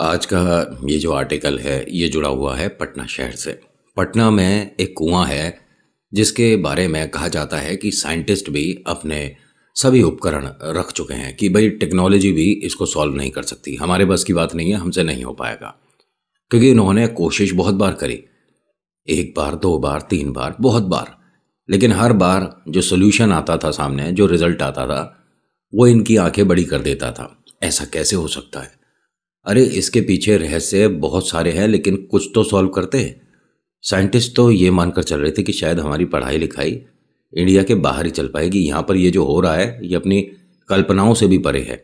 आज का ये जो आर्टिकल है, ये जुड़ा हुआ है पटना शहर से। पटना में एक कुआँ है, जिसके बारे में कहा जाता है कि साइंटिस्ट भी अपने सभी उपकरण रख चुके हैं कि भाई टेक्नोलॉजी भी इसको सॉल्व नहीं कर सकती। हमारे बस की बात नहीं है, हमसे नहीं हो पाएगा। क्योंकि इन्होंने कोशिश बहुत बार करी। एक बार, दो बार, तीन बार, बहुत बार। लेकिन हर बार जो सोल्यूशन आता था सामने, जो रिज़ल्ट आता था, वो इनकी आँखें बड़ी कर देता था। ऐसा कैसे हो सकता है? अरे, इसके पीछे रहस्य बहुत सारे हैं, लेकिन कुछ तो सॉल्व करते हैं। साइंटिस्ट तो ये मानकर चल रहे थे कि शायद हमारी पढ़ाई लिखाई इंडिया के बाहर ही चल पाएगी। यहाँ पर ये जो हो रहा है, ये अपनी कल्पनाओं से भी परे है।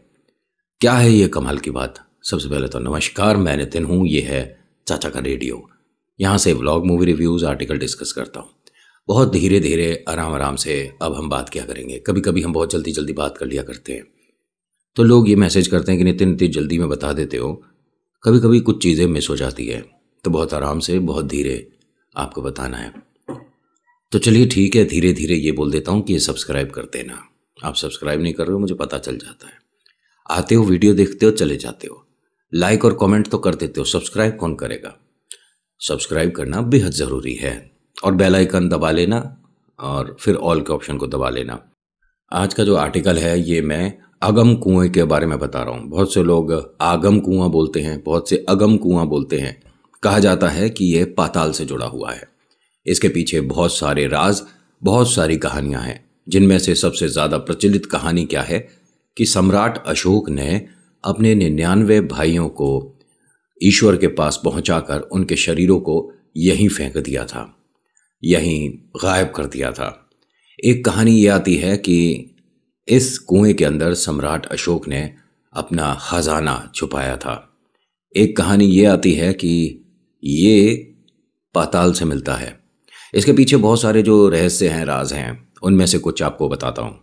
क्या है ये कमाल की बात? सबसे पहले तो नमस्कार, मैं नितिन हूँ, ये है चाचा का रेडियो। यहाँ से vlog movie reviews article discuss करता हूँ। बहुत धीरे धीरे आराम आराम से अब हम बात क्या करेंगे? कभी कभी हम बहुत जल्दी जल्दी बात कर लिया करते हैं। तो लोग ये मैसेज करते हैं कि नितिन इतनी जल्दी में बता देते हो। कभी कभी कुछ चीज़ें मिस हो जाती है। तो बहुत आराम से, बहुत धीरे आपको बताना है। तो चलिए ठीक है धीरे धीरे ये बोल देता हूँ कि ये सब्सक्राइब कर देना। आप सब्सक्राइब नहीं कर रहे हो, मुझे पता चल जाता है। आते हो, वीडियो देखते हो, चले जाते हो। लाइक और कमेंट तो कर देते हो सब्सक्राइब कौन करेगा? सब्सक्राइब करना बेहद ज़रूरी है। और बेल आइकन दबा लेना और फिर ऑल के ऑप्शन को दबा लेना। आज का जो आर्टिकल है, ये मैं अगम कुएँ के बारे में बता रहा हूँ। बहुत से लोग आगम कुआँ बोलते हैं, बहुत से अगम कुआँ बोलते हैं। कहा जाता है कि यह पाताल से जुड़ा हुआ है। इसके पीछे बहुत सारे राज, बहुत सारी कहानियाँ हैं, जिनमें से सबसे ज़्यादा प्रचलित कहानी क्या है कि सम्राट अशोक ने अपने निन्यानवे भाइयों को ईश्वर के पास पहुंचाकर उनके शरीरों को यहीं फेंक दिया था, यहीं गायब कर दिया था। एक कहानी ये आती है कि इस कुएँ के अंदर सम्राट अशोक ने अपना खजाना छुपाया था। एक कहानी ये आती है कि ये पाताल से मिलता है। इसके पीछे बहुत सारे जो रहस्य हैं राज हैं उनमें से कुछ आपको बताता हूँ।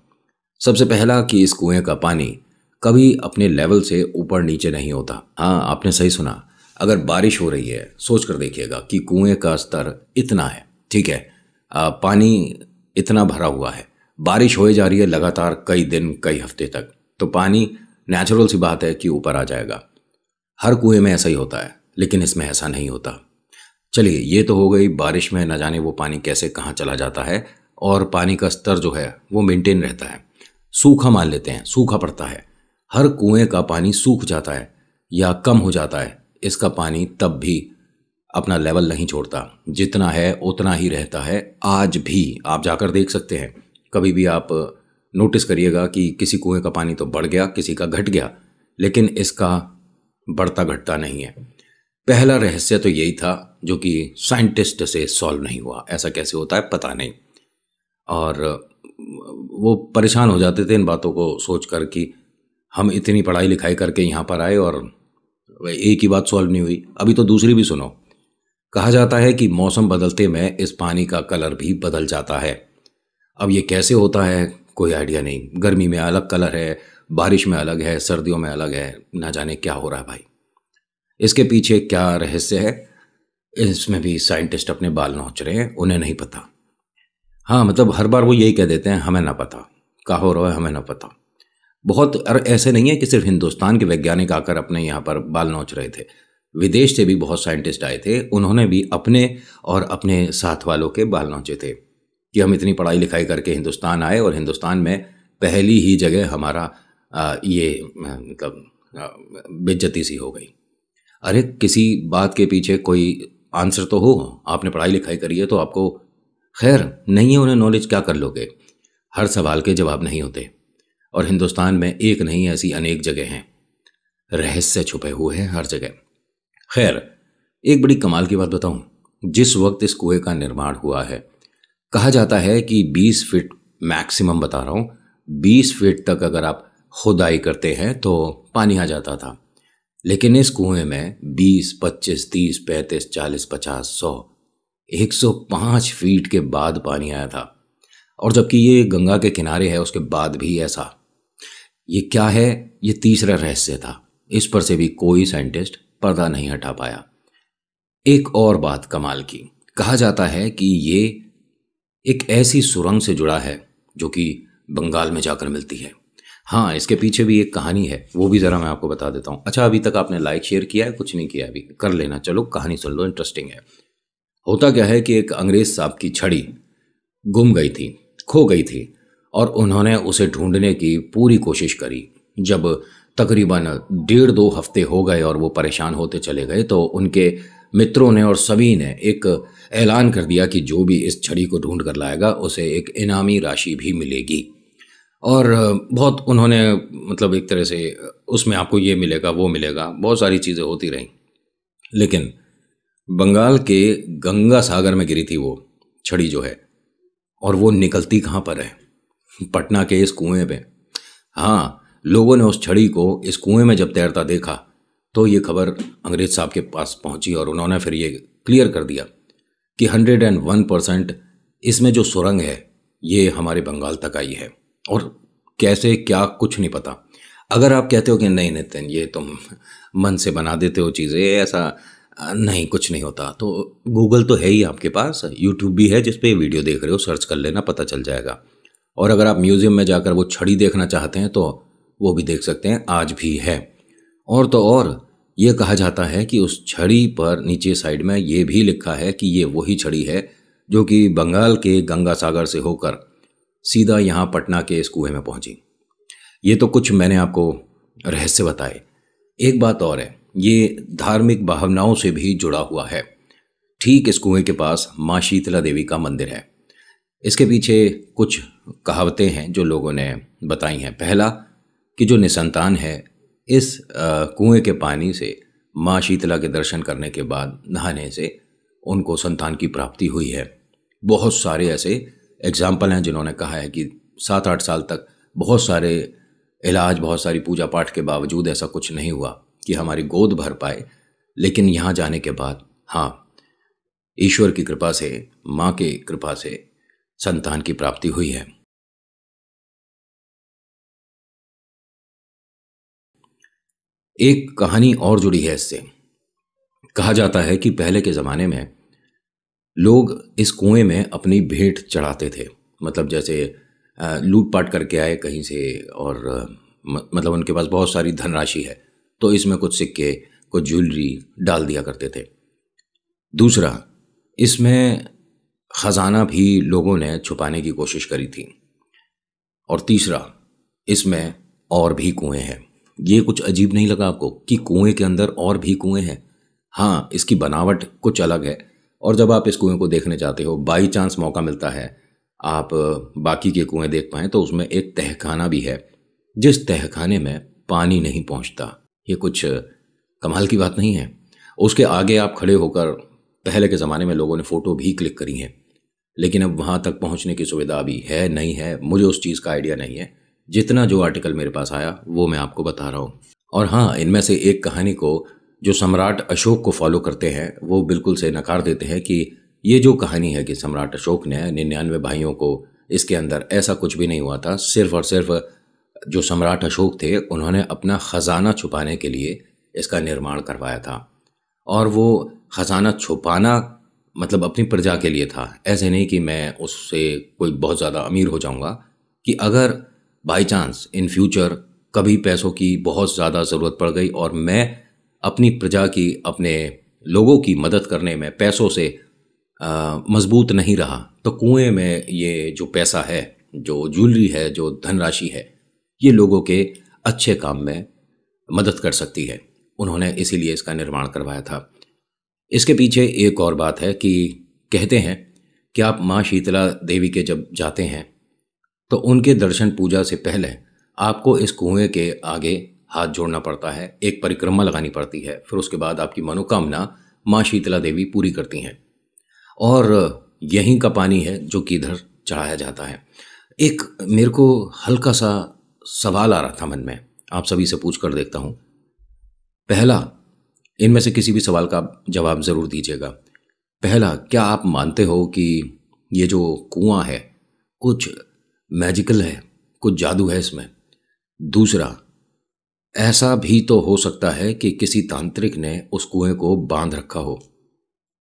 सबसे पहला कि इस कुएँ का पानी कभी अपने लेवल से ऊपर नीचे नहीं होता। हाँ आपने सही सुना। अगर बारिश हो रही है सोच कर देखिएगा कि कुएँ का स्तर इतना है। ठीक है आ, पानी इतना भरा हुआ है। बारिश हो जा रही है लगातार कई दिन, कई हफ़्ते तक। तो पानी नेचुरल सी बात है कि ऊपर आ जाएगा। हर कुएँ में ऐसा ही होता है, लेकिन इसमें ऐसा नहीं होता। चलिए, ये तो हो गई बारिश में न जाने वो पानी कैसे कहाँ चला जाता है, और पानी का स्तर जो है, वो मेंटेन रहता है। सूखा मान लेते हैं, सूखा पड़ता है। हर कुएँ का पानी सूख जाता है, या कम हो जाता है। इसका पानी तब भी अपना लेवल नहीं छोड़ता। जितना है, उतना ही रहता है। आज भी, आप जाकर देख सकते हैं। कभी भी आप नोटिस करिएगा कि किसी कुएँ का पानी तो बढ़ गया, किसी का घट गया, लेकिन इसका बढ़ता घटता नहीं है। पहला रहस्य तो यही था जो कि साइंटिस्ट से सॉल्व नहीं हुआ। ऐसा कैसे होता है, पता नहीं। और वो परेशान हो जाते थे इन बातों को सोच कर कि हम इतनी पढ़ाई लिखाई करके यहाँ पर आए और एक ही बात सॉल्व नहीं हुई। अभी तो दूसरी भी सुनो। कहा जाता है कि मौसम बदलते में इस पानी का कलर भी बदल जाता है। अब ये कैसे होता है, कोई आइडिया नहीं। गर्मी में अलग कलर है, बारिश में अलग है, सर्दियों में अलग है, ना जाने क्या हो रहा है भाई। इसके पीछे क्या रहस्य है? इसमें भी साइंटिस्ट अपने बाल नोच रहे हैं, उन्हें नहीं पता। हाँ मतलब हर बार वो यही कह देते हैं, हमें ना पता। क्या हो रहा है, हमें ना पता। बहुत ऐसे नहीं है कि सिर्फ़ हिंदुस्तान के वैज्ञानिक आकर अपने यहाँ पर बाल नोच रहे थे। विदेश से भी बहुत साइंटिस्ट आए थे, उन्होंने भी अपने और अपने साथ वालों के बाल नोचे थे। कि हम इतनी पढ़ाई लिखाई करके हिंदुस्तान आए और हिंदुस्तान में पहली ही जगह हमारा ये मतलब बेज्जती सी हो गई। अरे, किसी बात के पीछे कोई आंसर तो हो? आपने पढ़ाई लिखाई करी है तो आपको खैर, नहीं है उन्हें नॉलेज क्या कर लोगे? हर सवाल के जवाब नहीं होते और हिंदुस्तान में एक नहीं, ऐसी अनेक जगह हैं। रहस्य छुपे हुए हैं हर जगह। खैर, एक बड़ी कमाल की बात बताऊँ, जिस वक्त इस कुएँ का निर्माण हुआ है कहा जाता है कि 20 फीट मैक्सिमम बता रहा हूँ। 20 फीट तक अगर आप खुदाई करते हैं तो पानी आ जाता था। लेकिन इस कुएँ में 20, 25, 30, 35, 40, 50, 100, 105 फीट के बाद पानी आया था। और जबकि ये गंगा के किनारे है उसके बाद भी ऐसा। ये क्या है? ये तीसरा रहस्य था। इस पर से भी कोई साइंटिस्ट पर्दा नहीं हटा पाया। एक और बात कमाल की। कहा जाता है कि ये एक ऐसी सुरंग से जुड़ा है, जो कि बंगाल में जाकर मिलती है। हाँ इसके पीछे भी एक कहानी है, वो भी ज़रा मैं आपको बता देता हूँ। अच्छा अभी तक आपने लाइक शेयर किया है? कुछ नहीं किया अभी। कर लेना। चलो, कहानी सुन लो इंटरेस्टिंग है। होता क्या है कि एक अंग्रेज़ साहब की छड़ी गुम गई थी, खो गई थी, और उन्होंने उसे ढूँढने की पूरी कोशिश करी। जब तकरीबन डेढ़ दो हफ़्ते हो गए और वो परेशान होते चले गए तो उनके मित्रों ने और सभी ने एक ऐलान कर दिया कि जो भी इस छड़ी को ढूंढ कर लाएगा, उसे एक इनामी राशि भी मिलेगी। और बहुत उन्होंने मतलब एक तरह से उसमें आपको ये मिलेगा, वो मिलेगा, बहुत सारी चीज़ें होती रहीं। लेकिन बंगाल के गंगा सागर में गिरी थी वो छड़ी जो है, और वो निकलती कहाँ पर है? पटना के इस कुएँ पे। हाँ लोगों ने उस छड़ी को इस कुएँ में जब तैरता देखा तो ये खबर अंग्रेज़ साहब के पास पहुँची और उन्होंने फिर ये क्लियर कर दिया कि हंड्रेड एंड वन परसेंट इसमें जो सुरंग है, ये हमारे बंगाल तक आई है। और कैसे, क्या, कुछ नहीं पता। अगर आप कहते हो कि नहीं नितिन, ये तुम मन से बना देते हो चीज़ें ऐसा नहीं, कुछ नहीं होता। तो गूगल तो है ही आपके पास यूट्यूब भी है, जिस पे वीडियो देख रहे हो सर्च कर लेना, पता चल जाएगा। और अगर आप म्यूज़ियम में जाकर वो छड़ी देखना चाहते हैं तो वो भी देख सकते हैं, आज भी है। और तो और, ये कहा जाता है कि उस छड़ी पर नीचे साइड में ये भी लिखा है कि ये वही छड़ी है, जो कि बंगाल के गंगा सागर से होकर सीधा यहाँ पटना के इस कुएँ में पहुँची। ये तो कुछ मैंने आपको रहस्य बताए। एक बात और है, ये धार्मिक भावनाओं से भी जुड़ा हुआ है। ठीक इस कुएँ के पास माँ शीतला देवी का मंदिर है। इसके पीछे कुछ कहावतें हैं जो लोगों ने बताई हैं। पहला, कि जो निसंतान है इस कुएँ के पानी से माँ शीतला के दर्शन करने के बाद, नहाने से उनको संतान की प्राप्ति हुई है। बहुत सारे ऐसे एग्ज़ाम्पल हैं जिन्होंने कहा है कि सात आठ साल तक बहुत सारे इलाज, बहुत सारी पूजा पाठ के बावजूद ऐसा कुछ नहीं हुआ कि हमारी गोद भर पाए। लेकिन यहाँ जाने के बाद हाँ ईश्वर की कृपा से, माँ की कृपा से संतान की प्राप्ति हुई है। एक कहानी और जुड़ी है इससे। कहा जाता है कि पहले के ज़माने में लोग इस कुएँ में अपनी भेंट चढ़ाते थे। मतलब जैसे लूटपाट करके आए कहीं से और मतलब उनके पास बहुत सारी धनराशि है तो इसमें कुछ सिक्के, कुछ ज्वेलरी डाल दिया करते थे। दूसरा, इसमें ख़जाना भी लोगों ने छुपाने की कोशिश करी थी। और तीसरा, इसमें और भी कुएँ हैं। ये कुछ अजीब नहीं लगा आपको कि कुएँ के अंदर और भी कुएँ हैं? हाँ इसकी बनावट कुछ अलग है। और जब आप इस कुएँ को देखने जाते हो, बाई चांस मौका मिलता है। आप, बाकी के कुएँ देख पाएँ तो उसमें एक तहखाना भी है, जिस तहखाने में पानी नहीं पहुँचता। ये कुछ कमाल की बात नहीं है। उसके आगे आप खड़े होकर, पहले के ज़माने में लोगों ने फ़ोटो भी क्लिक करी हैं। लेकिन अब वहाँ तक पहुँचने की सुविधा अभी है, नहीं है। मुझे उस चीज़ का आइडिया नहीं है। जितना जो आर्टिकल मेरे पास आया, वो मैं आपको बता रहा हूँ। और हाँ इनमें से एक कहानी को जो सम्राट अशोक को फॉलो करते हैं, वो बिल्कुल से नकार देते हैं कि ये जो कहानी है कि सम्राट अशोक ने निन्यानवे भाइयों को इसके अंदर ऐसा कुछ भी नहीं हुआ था, सिर्फ़ और सिर्फ़ जो सम्राट अशोक थे, उन्होंने अपना ख़जाना छुपाने के लिए इसका निर्माण करवाया था। और वो ख़जाना छुपाना मतलब अपनी प्रजा के लिए था। ऐसे नहीं कि मैं उससे कोई बहुत ज़्यादा अमीर हो जाऊँगा कि अगर बाई चांस इन फ्यूचर कभी पैसों की बहुत ज़्यादा ज़रूरत पड़ गई और मैं अपनी प्रजा की, अपने लोगों की मदद करने में पैसों से मज़बूत नहीं रहा। तो कुएँ में ये जो पैसा है, जो ज्वेलरी है, जो धनराशि है, ये लोगों के अच्छे काम में मदद कर सकती है। उन्होंने इसीलिए इसका निर्माण करवाया था। इसके पीछे एक और बात है कि कहते हैं कि आप माँ शीतला देवी के जब जाते हैं तो उनके दर्शन पूजा से पहले आपको इस कुएँ के आगे हाथ जोड़ना पड़ता है, एक परिक्रमा लगानी पड़ती है, फिर उसके बाद आपकी मनोकामना माँ शीतला देवी पूरी करती हैं। और यहीं का पानी है जो कि इधर चढ़ाया जाता है। एक मेरे को हल्का सा सवाल आ रहा था मन में, आप सभी से पूछ कर देखता हूँ। पहला, इनमें से किसी भी सवाल का जवाब ज़रूर दीजिएगा। पहला, क्या आप मानते हो कि ये जो कुआँ है, कुछ मैजिकल है, कुछ जादू है इसमें। दूसरा, ऐसा भी तो हो सकता है कि किसी तांत्रिक ने उस कुएँ को बाँध रखा हो,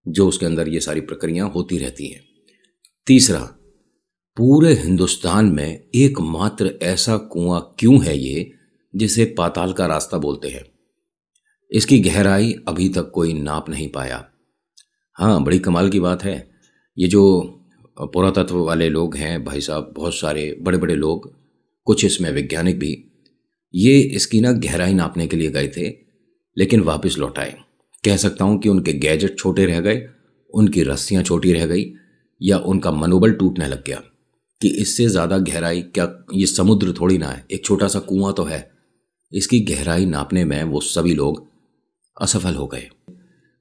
जो उसके अंदर ये सारी प्रक्रिया होती रहती हैं। तीसरा, पूरे हिंदुस्तान में एकमात्र ऐसा कुआँ क्यों है ये, जिसे पाताल का रास्ता बोलते हैं? इसकी गहराई अभी तक कोई नाप नहीं पाया। हाँ बड़ी कमाल की बात है। ये जो पुरातत्व वाले लोग हैं, भाई साहब, बहुत सारे बड़े बड़े लोग, कुछ इसमें वैज्ञानिक भी। ये इसकी ना गहराई नापने के लिए गए थे, लेकिन वापस लौट आए। कह सकता हूँ कि उनके गैजेट छोटे रह गए, उनकी रस्सियाँ छोटी रह गई, या उनका मनोबल टूटने लग गया, कि इससे ज़्यादा गहराई क्या ये समुद्र थोड़ी ना है, एक छोटा सा कुआँ तो है। इसकी गहराई नापने में वो सभी लोग असफल हो गए।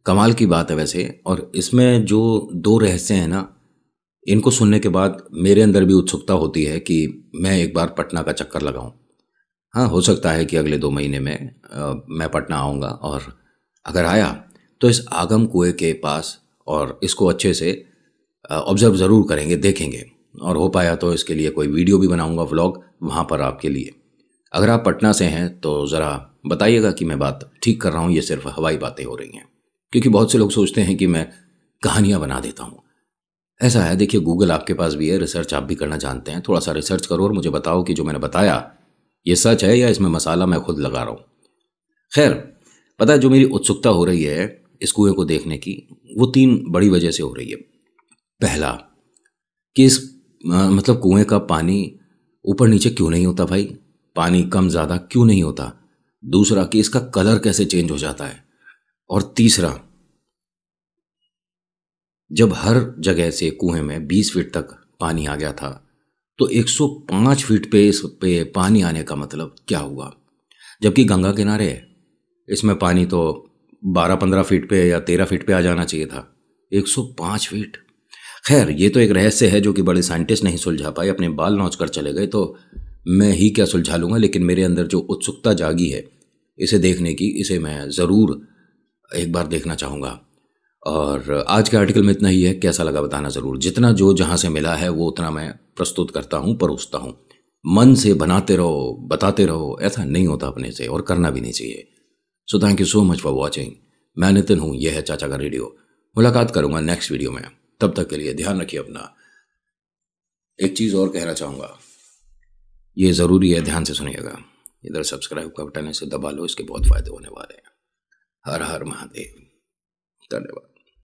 कमाल की बात है वैसे, और इसमें जो दो रहस्य हैं ना इनको सुनने के बाद मेरे अंदर भी उत्सुकता होती है कि मैं एक बार पटना का चक्कर लगाऊँ। हाँ हो सकता है कि अगले दो महीने में आ, मैं पटना आऊँगा और अगर आया तो इस आगम कुएँ के पास और इसको अच्छे से ऑब्ज़र्व ज़रूर करेंगे देखेंगे। और हो पाया तो इसके लिए कोई वीडियो भी बनाऊँगा व्लॉग वहाँ पर आपके लिए। अगर आप पटना से हैं तो ज़रा बताइएगा कि मैं बात ठीक कर रहा हूँ ये सिर्फ़ हवाई बातें हो रही हैं। क्योंकि बहुत से लोग सोचते हैं कि मैं कहानियाँ बना देता हूँ। ऐसा है, देखिए गूगल आपके पास भी है रिसर्च आप भी करना जानते हैं। थोड़ा सा रिसर्च करो और मुझे बताओ कि जो मैंने बताया, ये सच है या इसमें मसाला मैं खुद लगा रहा हूँ? खैर, पता है, जो मेरी उत्सुकता हो रही है इस कुएँ को देखने की, वो तीन बड़ी वजह से हो रही है। पहला, कि इस मतलब कुएँ का पानी ऊपर नीचे क्यों नहीं होता भाई? पानी कम ज़्यादा क्यों नहीं होता? दूसरा, कि इसका कलर कैसे चेंज हो जाता है? और तीसरा जब हर जगह से कुएँ में 20 फीट तक पानी आ गया था तो 105 फीट पे इस पे पानी आने का मतलब क्या हुआ? जबकि गंगा किनारे है इसमें पानी तो 12-15 फीट पे या 13 फीट पे आ जाना चाहिए था। 105 फीट? खैर, ये तो एक रहस्य है जो कि बड़े साइंटिस्ट नहीं सुलझा पाए, अपने बाल नौच कर चले गए तो मैं ही क्या सुलझा लूँगा, लेकिन मेरे अंदर जो उत्सुकता जागी है, इसे देखने की, इसे मैं ज़रूर एक बार देखना चाहूँगा। और आज के आर्टिकल में इतना ही है। कैसा लगा बताना ज़रूर। जितना जो जहाँ से मिला है, वो उतना मैं प्रस्तुत करता हूँ, परोसता हूँ। मन से बनाते रहो, बताते रहो, ऐसा नहीं होता अपने से और करना भी नहीं चाहिए। So thank you so much for watching मैं नितिन हूँ, यह है चाचा का रेडियो। मुलाकात करूँगा नेक्स्ट वीडियो में। तब तक के लिए ध्यान रखिए अपना। एक चीज़ और कहना चाहूँगा। ये ज़रूरी है, ध्यान से सुनिएगा। इधर सब्सक्राइब का बटन से दबा लो, इसके बहुत फ़ायदे होने वाले हैं। हर हर महादेव। धन्यवाद।